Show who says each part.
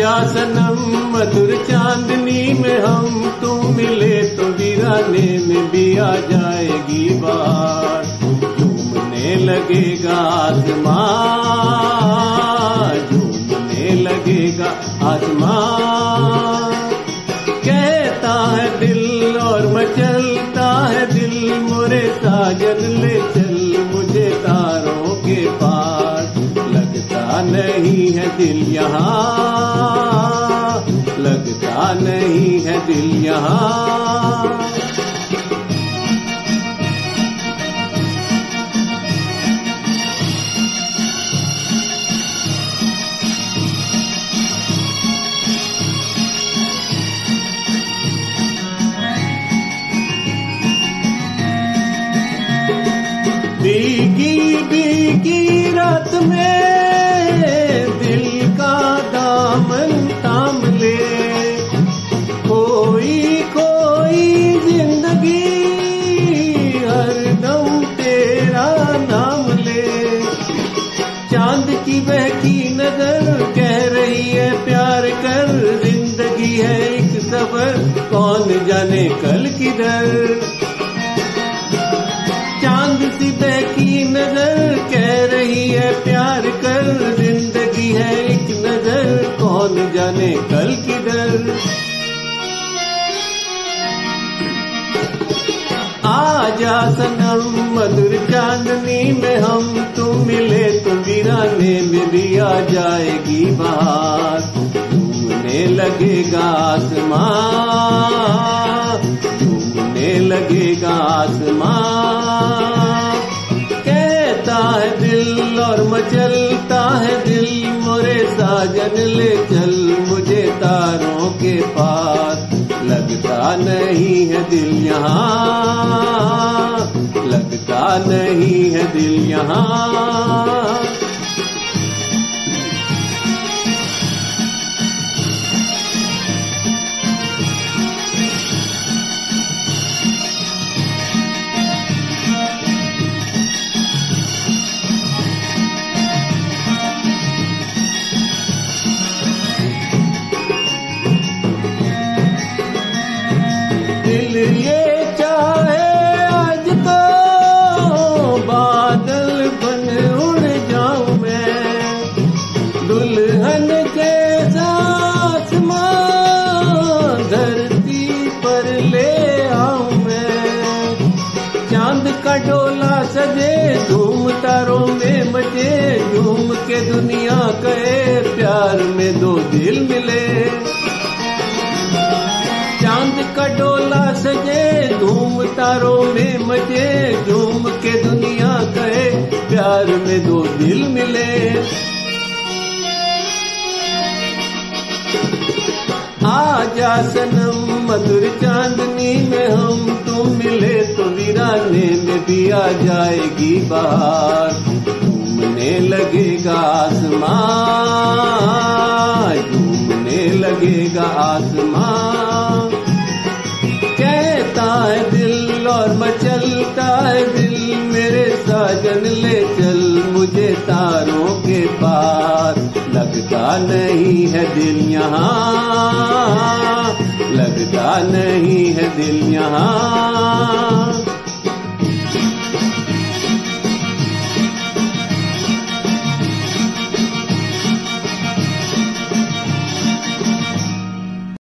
Speaker 1: आजा सनम, मधुर चांदनी में हम तू मिले तो वीराने में भी आ जाएगी बार झूमने लगेगा आसमां झूमने लगेगा आसमां कहता है दिल और मचलता है दिल, मोरे साजन ले चल मुझे तारों के पार लगता नहीं है दिल यहाँ। दिल यहाँ। भीगी भीगी रात में कौन जाने कल किधर? आजा सनम मधुर चांदनी में हम तुम मिले तो वीराने में भी आ जाएगी बात। झूमने लगेगा आसमां झूमने लगेगा आसमां। कहता है दिल और मचलता है दिल साजन ले चल मुझे तारों के पास। लगता नहीं है दिल यहाँ, लगता नहीं है दिल यहाँ। का डोला सजे, धूम तारों में मचे झूम के दुनिया कहे, प्यार में दो दिल मिले। चाँद का डोला सजे, धूम तारों में मज़े झूम के दुनिया कहे, प्यार में दो दिल मिले। आजा सनम मधुर चांदनी में हम तुम मिले तो वीराने में भी आ जाएगी बाहर घूमने लगेगा आसमां घूमने लगेगा आसमां कहता है दिल और मचलता है दिल, मेरे साजन ले चल मुझे तारों के पार लगता नहीं है दिल यहाँ नहीं है दिल यहाँ।